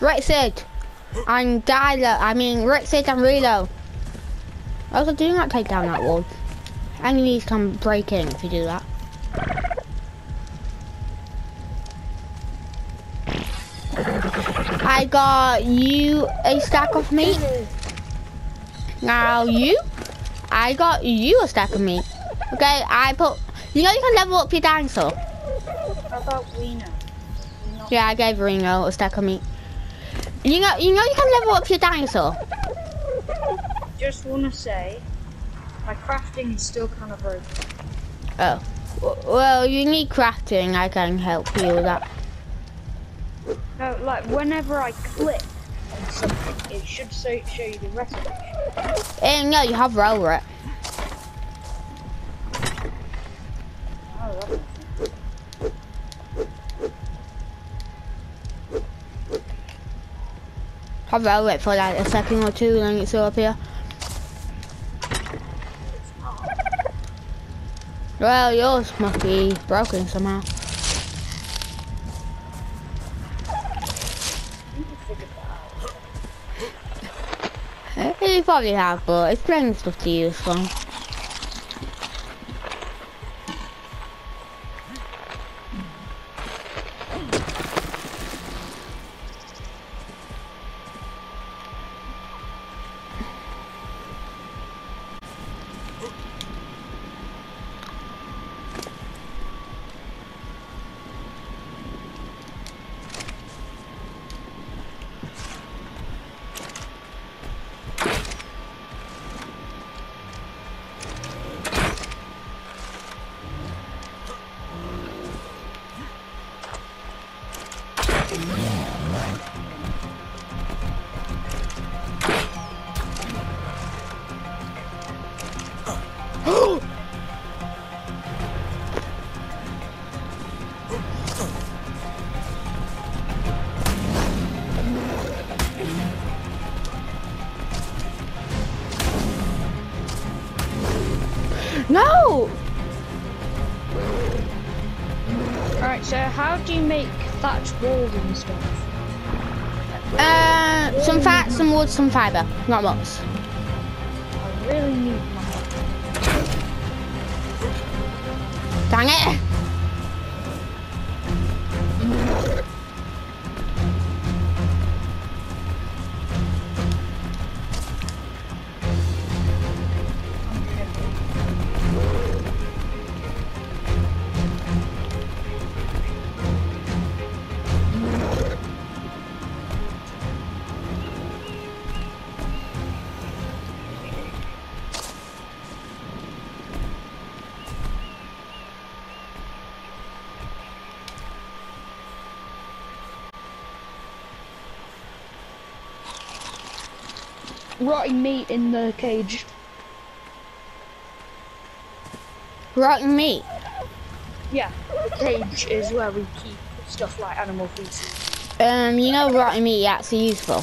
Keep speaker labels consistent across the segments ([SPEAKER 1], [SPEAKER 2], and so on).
[SPEAKER 1] Richard and Dyla, I mean Richard and Relo. Also, do not take down that wall. Enemies can break in if you do that. I got you a stack of meat. Now you, I got you a stack of meat. Okay, I put, you know you can level up your dinosaur.
[SPEAKER 2] How about Reno?
[SPEAKER 1] Yeah, I gave Reno a stack of meat. You know, you know you can level up your dinosaur.
[SPEAKER 2] Just wanna say, my crafting is still kind of broken.
[SPEAKER 1] Oh, well you need crafting. I can help you with that.
[SPEAKER 2] No, like whenever I click on something, it should show, show you the recipe.
[SPEAKER 1] Eh, no, you have roll Have roll it for like a second or two, and then it's all up here. Well, yours must be broken somehow. Eh, You probably have, but it's plenty stuff to use from. No!
[SPEAKER 2] Alright, so how do you make thatch walls and stuff?
[SPEAKER 1] Uh, some fat, some wood, some fiber. Not much.
[SPEAKER 2] I really need my
[SPEAKER 1] Dang it!
[SPEAKER 2] Rotting meat in the cage.
[SPEAKER 1] Rotten meat.
[SPEAKER 2] Yeah, the cage is where we keep stuff like animal feces.
[SPEAKER 1] Um, you know rotten meat actually useful.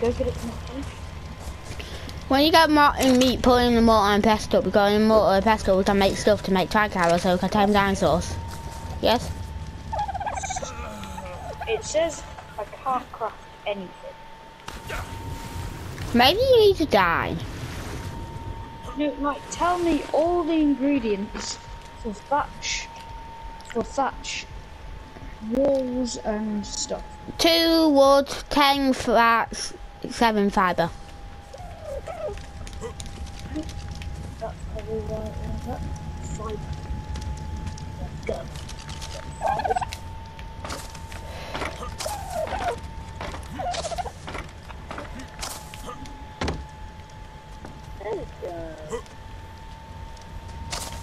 [SPEAKER 2] Go get it from the cage.
[SPEAKER 1] When you get rotten meat, put in the mortar and pestle, because in mortar and pestle we can make stuff to make tricolor so we can tame dinosaurs. Yes?
[SPEAKER 2] It says I can't craft anything.
[SPEAKER 1] Maybe you need to die.
[SPEAKER 2] No, like tell me all the ingredients for thatch, for thatch, walls and stuff.
[SPEAKER 1] Two wood, ten flax, seven fiber.
[SPEAKER 2] That's probably right. that- Let's go.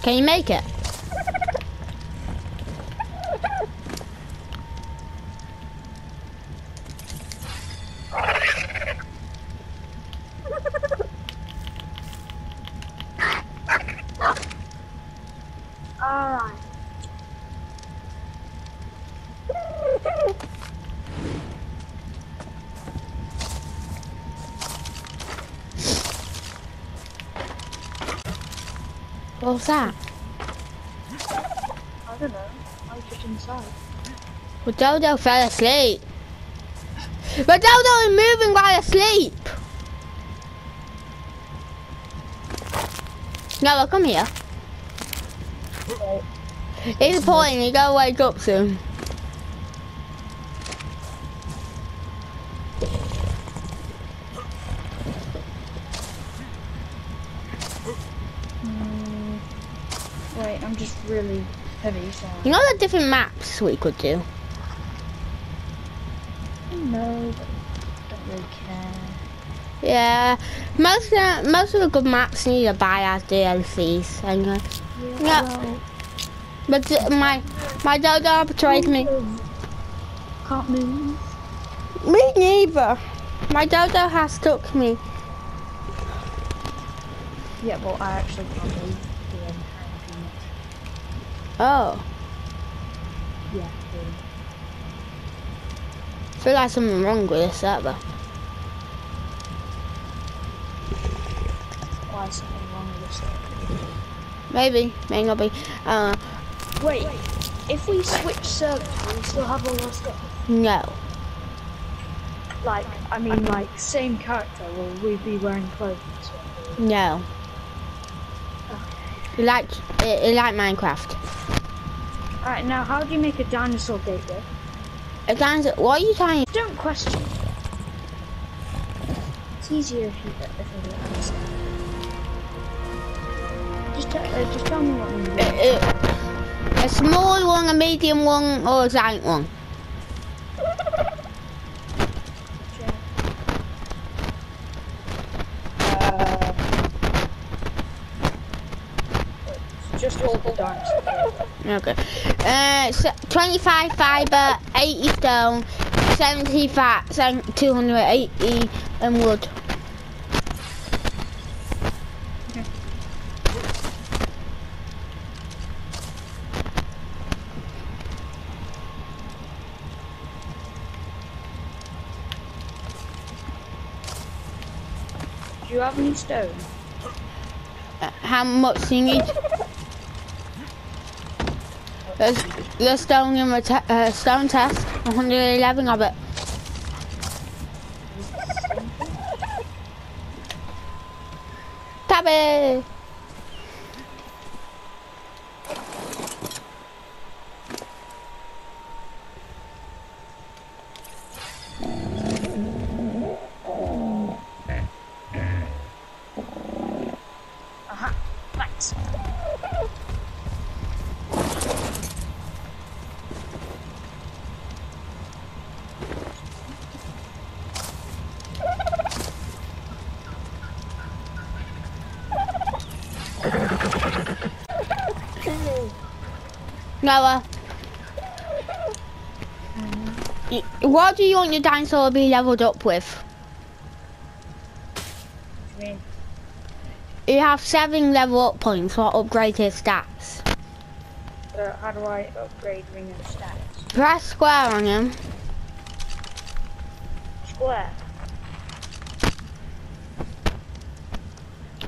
[SPEAKER 1] Can you make it?
[SPEAKER 2] Alright.
[SPEAKER 1] What was that?
[SPEAKER 2] I don't know. I was just inside.
[SPEAKER 1] Well, Dodo fell asleep. But Dodo is moving while asleep. Noah, come here. It's important, you gotta wake up soon.
[SPEAKER 2] Mm, wait, I'm just really heavy, so
[SPEAKER 1] You know the different maps we could do?
[SPEAKER 2] no, but don't really care.
[SPEAKER 1] Yeah, most of the, most of the good maps need to buy as DLCs anyway. Yeah.
[SPEAKER 2] well,
[SPEAKER 1] But th- my my Dodo betrayed me.
[SPEAKER 2] Can't move.
[SPEAKER 1] Me neither. My Dodo has stuck me.
[SPEAKER 2] Yeah, well, I actually can't move. Yeah, I'm trying too much.
[SPEAKER 1] Oh,
[SPEAKER 2] Yeah.
[SPEAKER 1] I feel like something wrong with this server.
[SPEAKER 2] Why is something wrong with this? server?
[SPEAKER 1] Maybe, may not be. Uh,
[SPEAKER 2] Wait, if we switch servers, will we still have all our stuff?
[SPEAKER 1] no.
[SPEAKER 2] Like, I mean, like, same character, will we be wearing clothes?
[SPEAKER 1] No. You like you like Minecraft?
[SPEAKER 2] Alright, now how do you make a dinosaur gateway?
[SPEAKER 1] A dinosaur. What are you trying?
[SPEAKER 2] Don't question. It's easier if you if don't understand. Just, uh, just tell me what you
[SPEAKER 1] Uh,
[SPEAKER 2] do.
[SPEAKER 1] uh, a small one, a medium one, or a giant one?
[SPEAKER 2] Uh, just hold the dinosaur.
[SPEAKER 1] Okay. Uh, so 25 fiber, 80 stone, 70 fat, 280 and wood.
[SPEAKER 2] Do you have any stone?
[SPEAKER 1] Uh, how much do you need? The uh, stone test, 111 of it. Noah. What do you want your dinosaur to be leveled up with? You have seven level up points for upgrade his stats.
[SPEAKER 2] uh, how do I upgrade ring of stats?
[SPEAKER 1] Press square on him.
[SPEAKER 2] Square.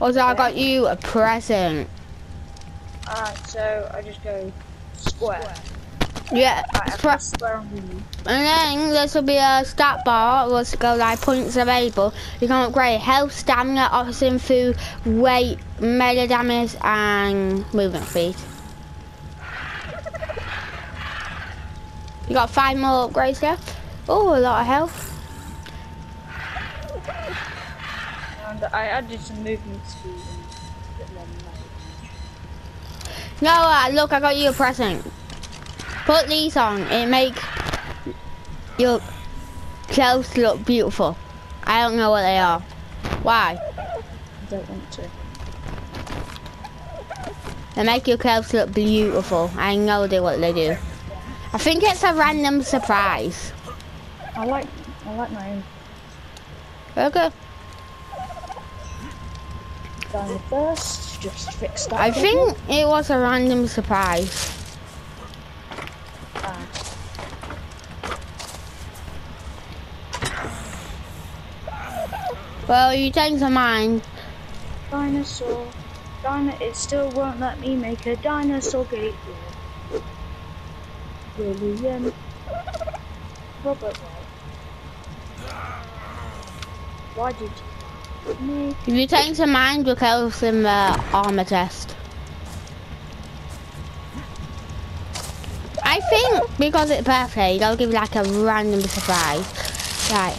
[SPEAKER 1] Also, I got you a present.
[SPEAKER 2] Alright, so I just go square.
[SPEAKER 1] Yeah, it's
[SPEAKER 2] press square on
[SPEAKER 1] and then this will be a stat bar. Let's go like points available. You can upgrade health, stamina, oxygen, food, weight, melee damage, and movement speed. You got five more upgrades left. Oh, a lot of health.
[SPEAKER 2] And I added some movement speed and a bit more magic.
[SPEAKER 1] No, uh, look, I got you a present. Put these on. It make your clothes look beautiful. I don't know what they are. Why?
[SPEAKER 2] I don't want to.
[SPEAKER 1] They make your clothes look beautiful. I know they what they do. I think it's a random surprise.
[SPEAKER 2] I like I like my own
[SPEAKER 1] Okay.
[SPEAKER 2] down first, just fix that.
[SPEAKER 1] I think it was a random surprise.
[SPEAKER 2] Ah,
[SPEAKER 1] Well, you change your mind.
[SPEAKER 2] dinosaur. Dino it still won't let me make a dinosaur gateway. Brilliant. Robert White. Why did you? Me.
[SPEAKER 1] If you change your mind, look else in the armor test. I think because it's birthday, they'll give you like a random surprise. Right.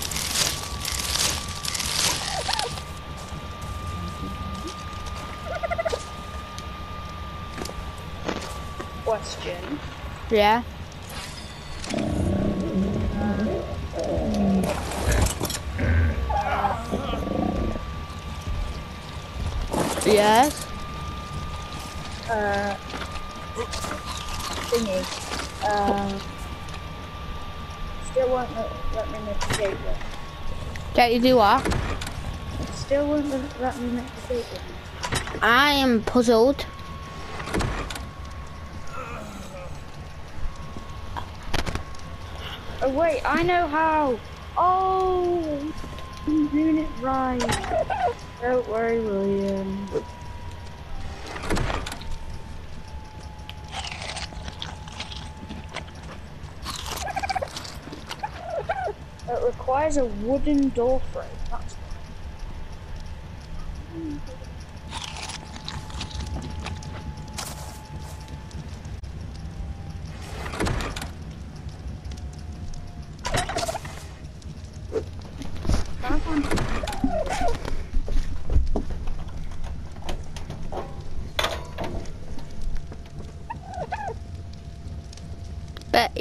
[SPEAKER 2] Question.
[SPEAKER 1] Yeah. Yes.
[SPEAKER 2] Uh. Thingy. Um. Still won't let, let me make the gateway.
[SPEAKER 1] Can't you do what?
[SPEAKER 2] Still won't let, me make the gateway.
[SPEAKER 1] I am puzzled.
[SPEAKER 2] Oh wait, I know how. Oh, I'm doing it right. Don't worry, William. It requires a wooden door frame. That's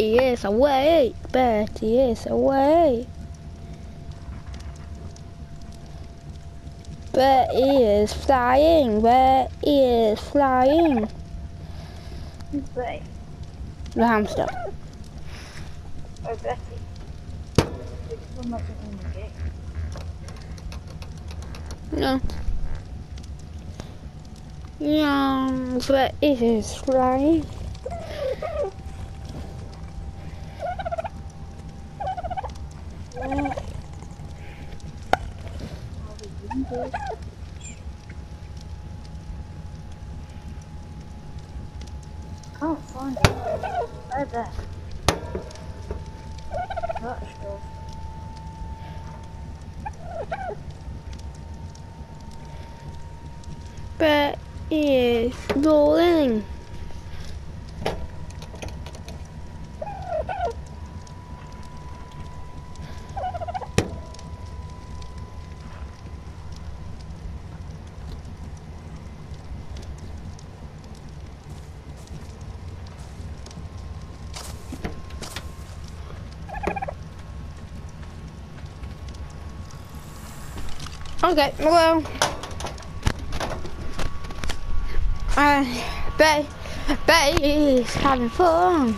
[SPEAKER 1] is away. Betty is away. Betty is flying. Betty is flying.
[SPEAKER 2] Wait,
[SPEAKER 1] The hamster.
[SPEAKER 2] oh Betty. It's still not in the game.
[SPEAKER 1] No. Yeah, Betty is flying.
[SPEAKER 2] Find it. Where there? That's stuff.
[SPEAKER 1] Betty is rolling. Okay, well. Uh, Betty, Betty is having fun.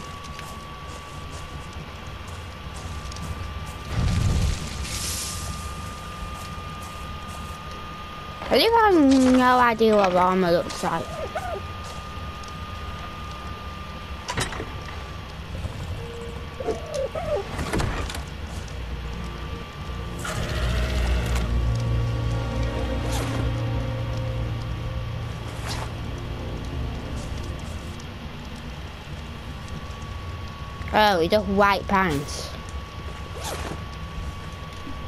[SPEAKER 1] I think I have no idea what Rama looks like. He does white pants.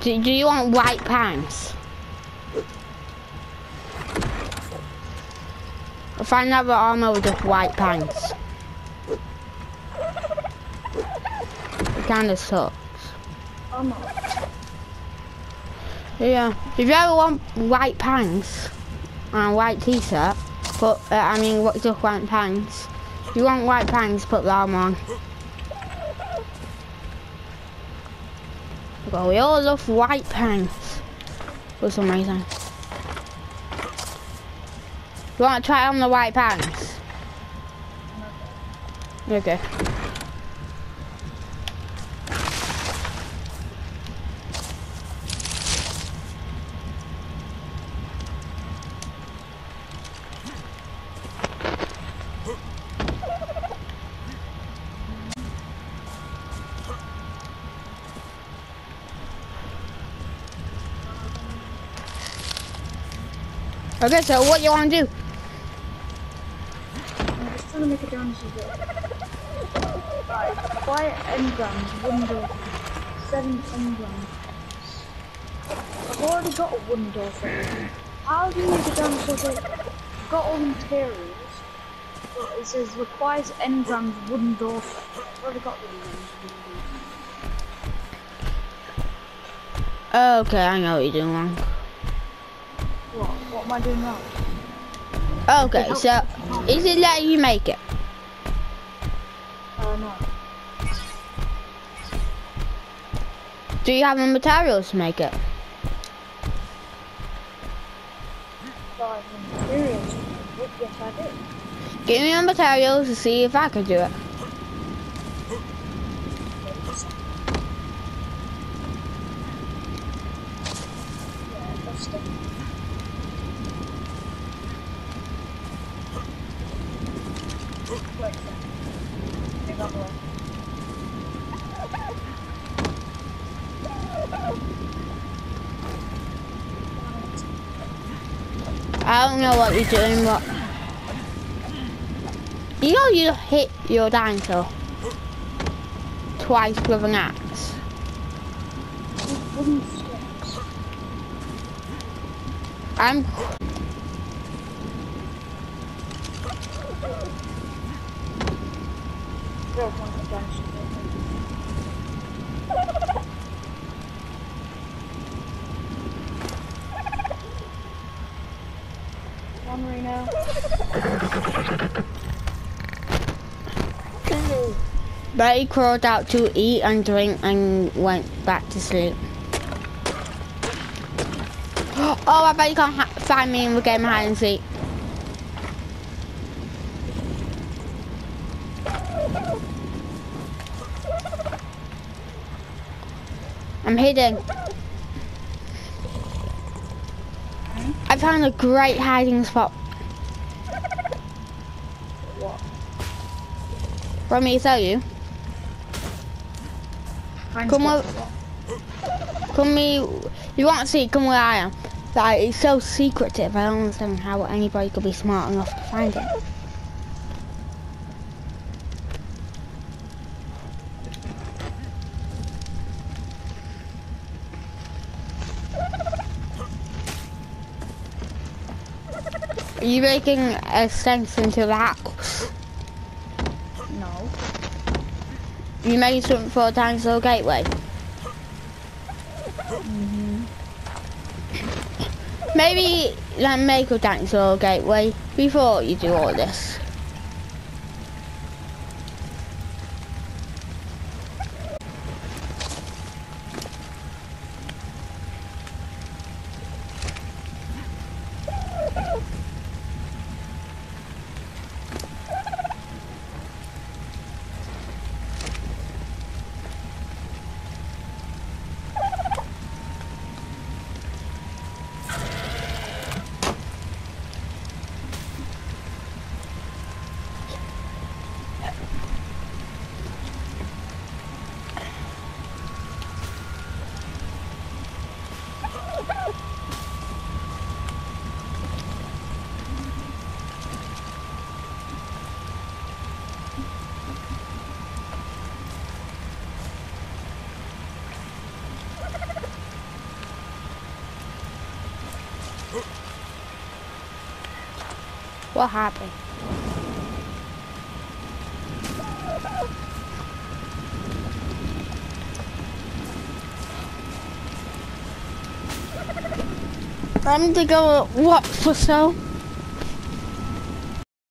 [SPEAKER 1] Do, do you want white pants? If I never armor with just white pants. It kinda sucks.
[SPEAKER 2] I'm.
[SPEAKER 1] Yeah. If you ever want white pants and white t-shirt, put, uh, I mean, what just white pants. If you want white pants, put the armor on. We all love white pants for some reason. You want to try on the white pants? Okay. Okay, so what you want to do?
[SPEAKER 2] I'm just trying to make to the Right, quiet engrams, door. seven engrams. I've already got a wooden door for you. How do you make a so big? I've got all the materials. But it says requires engrams wooden door. I've already got the engrams wooden door.
[SPEAKER 1] Okay, I know what you're doing wrong.
[SPEAKER 2] What? Am I doing wrong?
[SPEAKER 1] Okay, so is it letting you make it?
[SPEAKER 2] Uh, no.
[SPEAKER 1] Do you have the materials to make it?
[SPEAKER 2] So I have the materials. What? Yes, I do.
[SPEAKER 1] Give me the materials to see if I can do it.
[SPEAKER 2] Yeah, that's the... Wait a second. Hang on, hold on.
[SPEAKER 1] I don't know what you're doing, but you know you hit your dinosaur twice with an axe. I'm
[SPEAKER 2] Real one against it. One Reno.
[SPEAKER 1] Betty crawled out to eat and drink and went back to sleep. Oh, I bet you can't find me in the game hide and seek. I'm hidden. I found a great hiding spot.
[SPEAKER 2] What?
[SPEAKER 1] Want me to tell you? Come on. Come me, you want to see? Come where I am. Like it's so secretive. I don't understand how anybody could be smart enough to find it. Are you making a sense into the house?
[SPEAKER 2] No.
[SPEAKER 1] You made something for dinosaur gateway. Maybe like make a dinosaur gateway before you do all this. What happened? I'm to go uh, what for so?